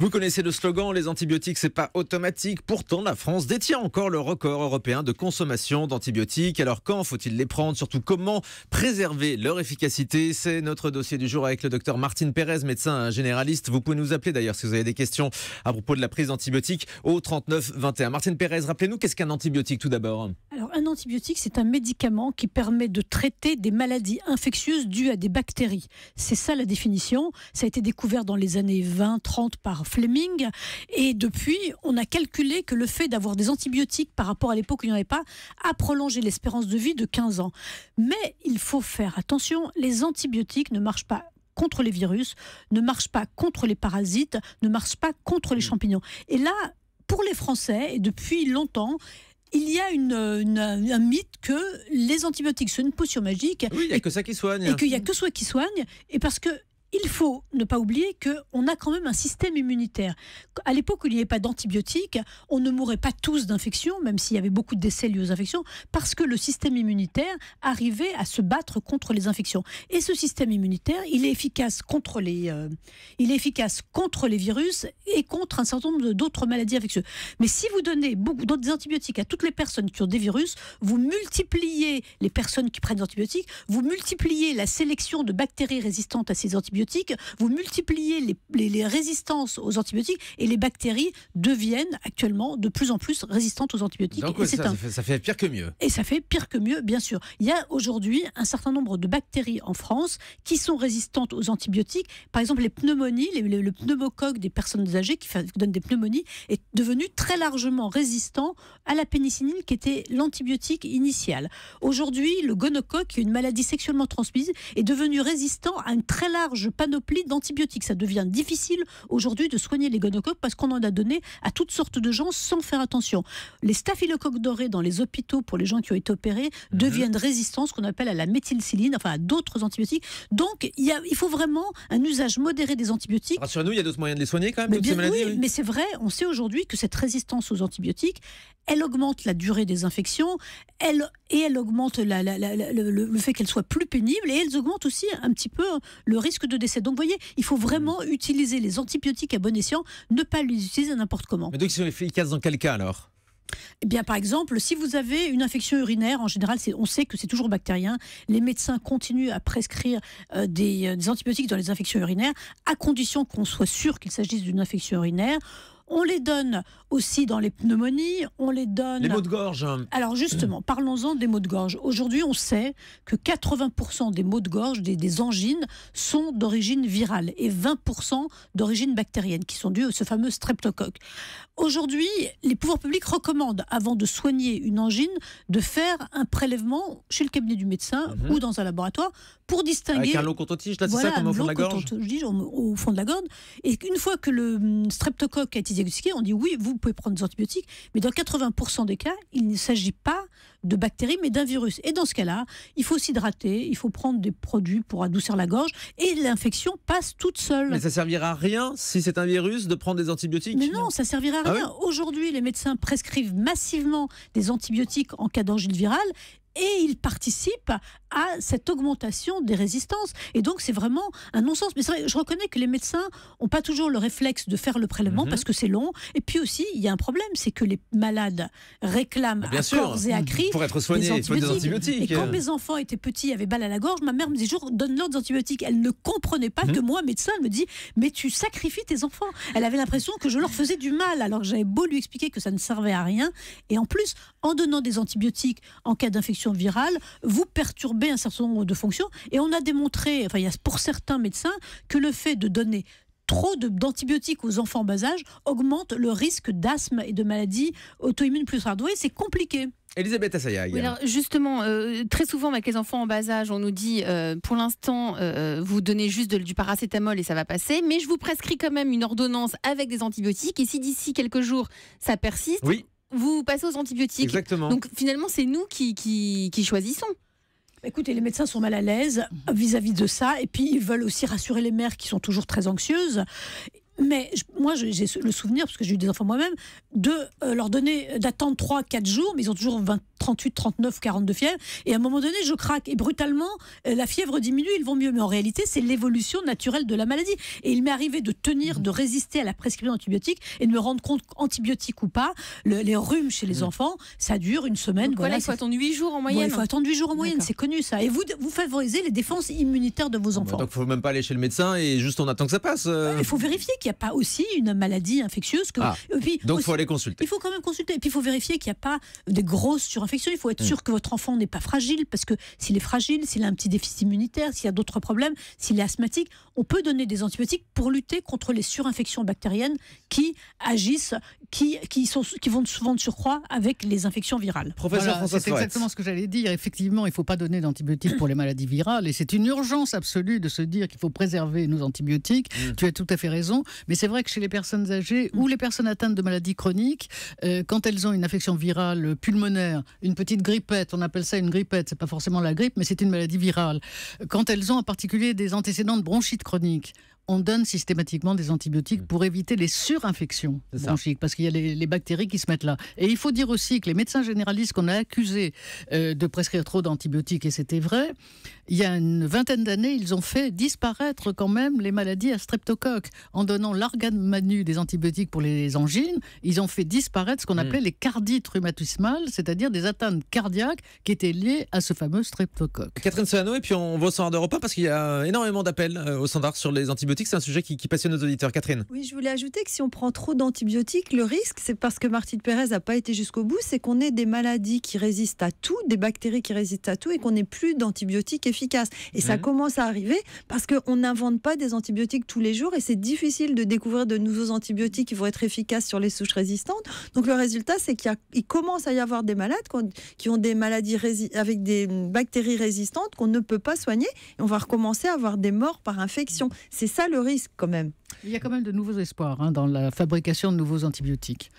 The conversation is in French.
Vous connaissez le slogan les antibiotiques c'est pas automatique. Pourtant la France détient encore le record européen de consommation d'antibiotiques. Alors quand faut-il les prendre? Surtout comment préserver leur efficacité? C'est notre dossier du jour avec le docteur Martine Pérez, médecin généraliste. Vous pouvez nous appeler d'ailleurs si vous avez des questions à propos de la prise d'antibiotiques au 39 21. Martine Pérez, rappelez-nous qu'est-ce qu'un antibiotique tout d'abord? Alors un antibiotique c'est un médicament qui permet de traiter des maladies infectieuses dues à des bactéries. C'est ça la définition. Ça a été découvert dans les années 20-30 par Fleming. Et depuis, on a calculé que le fait d'avoir des antibiotiques par rapport à l'époque où il n'y en avait pas a prolongé l'espérance de vie de 15 ans. Mais il faut faire attention, les antibiotiques ne marchent pas contre les virus, ne marchent pas contre les parasites, ne marchent pas contre les champignons. Et là, pour les Français, et depuis longtemps, il y a une, un mythe que les antibiotiques sont une potion magique. Oui, il n'y a que ça qui soigne. Et qu'il n'y a que ça qui soigne. Et parce que il faut ne pas oublier qu'on a quand même un système immunitaire. À l'époque où il n'y avait pas d'antibiotiques, on ne mourrait pas tous d'infections, même s'il y avait beaucoup de décès liés aux infections, parce que le système immunitaire arrivait à se battre contre les infections. Et ce système immunitaire, il est efficace contre les, euh, il est efficace contre les virus et contre un certain nombre d'autres maladies infectieuses. Mais si vous donnez beaucoup d'autres antibiotiques à toutes les personnes qui ont des virus, vous multipliez les personnes qui prennent des antibiotiques, vous multipliez la sélection de bactéries résistantes à ces antibiotiques vous multipliez les, résistances aux antibiotiques et les bactéries deviennent actuellement de plus en plus résistantes aux antibiotiques. Donc, ça, fait, ça, fait, pire que mieux. Et ça fait pire que mieux, bien sûr. Il y a aujourd'hui un certain nombre de bactéries en France qui sont résistantes aux antibiotiques. Par exemple, les pneumonies, le pneumocoque des personnes âgées qui, donnent des pneumonies est devenu très largement résistant à la pénicilline qui était l'antibiotique initial. Aujourd'hui, le gonocoque, qui est une maladie sexuellement transmise, est devenu résistant à une très large panoplie d'antibiotiques. Ça devient difficile aujourd'hui de soigner les gonocoques parce qu'on en a donné à toutes sortes de gens sans faire attention. Les staphylocoques dorés dans les hôpitaux pour les gens qui ont été opérés mhm. deviennent résistants, ce qu'on appelle à la méthylcilline, enfin à d'autres antibiotiques. Donc il, y a, il faut vraiment un usage modéré des antibiotiques. Rassure-nous, il y a d'autres moyens de les soigner quand même, mais, bien, oui, mais c'est vrai, on sait aujourd'hui que cette résistance aux antibiotiques, elle augmente la durée des infections, elle, et elle augmente le, fait qu'elle soit plus pénible, et elle augmente aussi un petit peu le risque de décès. Donc vous voyez, il faut vraiment mmh. utiliser les antibiotiques à bon escient, ne pas les utiliser n'importe comment. Mais donc ils sont efficaces dans quel cas alors? Eh bien, par exemple, si vous avez une infection urinaire, en général, on sait que c'est toujours bactérien. Les médecins continuent à prescrire euh, des, euh, des antibiotiques dans les infections urinaires, à condition qu'on soit sûr qu'il s'agisse d'une infection urinaire. On les donne aussi dans les pneumonies, on les donne. Les maux de gorge. Alors justement, parlons-en des maux de gorge. Aujourd'hui, on sait que 80% des maux de gorge, des, angines, sont d'origine virale et 20% d'origine bactérienne, qui sont dus à ce fameux streptocoque. Aujourd'hui, les pouvoirs publics recommandent, avant de soigner une angine, de faire un prélèvement chez le cabinet du médecin mhm. ou dans un laboratoire pour distinguer. Avec un long coton-tige, là, c'est ça, comme au fond de la gorge? au, fond de la gorge. Et une fois que le hum, streptocoque a été on dit oui, vous pouvez prendre des antibiotiques, mais dans 80% des cas, il ne s'agit pas de bactéries, mais d'un virus. Et dans ce cas-là, il faut s'hydrater, il faut prendre des produits pour adoucir la gorge, et l'infection passe toute seule. Mais ça servira à rien si c'est un virus de prendre des antibiotiques? Mais non, ça servira à ah rien. Aujourd'hui, les médecins prescrivent massivement des antibiotiques en cas d'angine virale, et ils participent à cette augmentation des résistances. Et donc, c'est vraiment un non-sens. Mais vrai, je reconnais que les médecins n'ont pas toujours le réflexe de faire le prélèvement mhm. parce que c'est long. Et puis aussi, il y a un problème, c'est que les malades réclament à corps et à cri pour être soignés, des antibiotiques. des antibiotiques. Et quand mes enfants étaient petits, avaient balle à la gorge, ma mère me disait toujours donne-leur des antibiotiques. Elle ne comprenait pas que mhm. moi, médecin, elle me dit mais tu sacrifies tes enfants. Elle avait l'impression que je leur faisais du mal. Alors j'avais beau lui expliquer que ça ne servait à rien. Et en plus, en donnant des antibiotiques en cas d'infection virale, vous perturbez un certain nombre de fonctions. Et on a démontré, enfin, il y a pour certains médecins, que le fait de donner trop d'antibiotiques aux enfants en bas âge augmente le risque d'asthme et de maladies auto-immunes plus rares. c'est compliqué. Elisabeth Assayag. alors justement, euh, très souvent avec les enfants en bas âge, on nous dit euh, pour l'instant, euh, vous donnez juste du paracétamol et ça va passer, mais je vous prescris quand même une ordonnance avec des antibiotiques et si d'ici quelques jours ça persiste, oui vous passez aux antibiotiques. Exactement. Donc finalement, c'est nous qui, qui, choisissons. Écoutez, les médecins sont mal à l'aise vis-à-vis de ça, et puis ils veulent aussi rassurer les mères qui sont toujours très anxieuses. Mais moi, j'ai le souvenir, parce que j'ai eu des enfants moi-même, de euh, leur donner, d'attendre 3-4 jours, mais ils ont toujours 20, 38, 39, 42 fièvres. Et à un moment donné, je craque. Et brutalement, euh, la fièvre diminue, ils vont mieux. Mais en réalité, c'est l'évolution naturelle de la maladie. Et il m'est arrivé de tenir, de résister à la prescription d'antibiotiques et de me rendre compte qu'antibiotiques ou pas, le- les rhumes chez les enfants, ça dure une semaine. Donc voilà, il faut attendre 8 jours en Bon, moyenne. il faut attendre 8 jours en moyenne, c'est connu ça. Et vous, vous favorisez les défenses immunitaires de vos enfants. Donc, faut même pas aller chez le médecin et juste on attend que ça passe. euh. Il faut vérifier qu'il n'y a pas aussi une maladie infectieuse. Que... Ah, Et puis, Donc, aussi- faut aller consulter. il faut quand même consulter. Et puis, il faut vérifier qu'il n'y a pas des grosses Il faut être Mm. sûr que votre enfant n'est pas fragile, parce que s'il est fragile, s'il a un petit déficit immunitaire, s'il y a d'autres problèmes, s'il est asthmatique, on peut donner des antibiotiques pour lutter contre les surinfections bactériennes qui agissent, qui, qui, sont, qui vont souvent de surcroît avec les infections virales. Professeur Voilà, François c'est exactement ce que j'allais dire. Effectivement, il ne faut pas donner d'antibiotiques pour les maladies virales. Et c'est une urgence absolue de se dire qu'il faut préserver nos antibiotiques. Mm. Tu as tout à fait raison. Mais c'est vrai que chez les personnes âgées ou les personnes atteintes de maladies chroniques, euh, quand elles ont une infection virale pulmonaire, une petite grippette, on appelle ça une grippette, c'est pas forcément la grippe, mais c'est une maladie virale. Quand elles ont en particulier des antécédents de bronchite chronique, on donne systématiquement des antibiotiques pour éviter les surinfections bronchiques, parce qu'il y a les, les bactéries qui se mettent là. Et il faut dire aussi que les médecins généralistes qu'on a accusés euh, de prescrire trop d'antibiotiques, et c'était vrai, il y a une vingtaine d'années, ils ont fait disparaître quand même les maladies à streptocoque. En donnant l'argane manu des antibiotiques pour les angines, ils ont fait disparaître ce qu'on Mm. appelait les cardites rhumatismales, c'est-à-dire des atteintes cardiaques qui étaient liées à ce fameux streptocoque. Catherine Solano, et puis on va au standard d'Europe 1 parce qu'il y a énormément d'appels euh, au standard sur les antibiotiques. C'est un sujet qui, qui passionne nos auditeurs. Catherine. Oui, je voulais ajouter que si on prend trop d'antibiotiques, le risque, c'est parce que Martine Pérez n'a pas été jusqu'au bout, c'est qu'on ait des maladies qui résistent à tout, des bactéries qui résistent à tout, et qu'on n'ait plus d'antibiotiques efficaces. Et ça Mhm. commence à arriver parce qu'on n'invente pas des antibiotiques tous les jours, et c'est difficile de découvrir de nouveaux antibiotiques qui vont être efficaces sur les souches résistantes. Donc le résultat, c'est qu'il commence à y avoir des malades qui ont des maladies avec des bactéries résistantes qu'on ne peut pas soigner, et on va recommencer à avoir des morts par infection. C'est le risque quand même. Il y a quand même de nouveaux espoirs hein, dans la fabrication de nouveaux antibiotiques.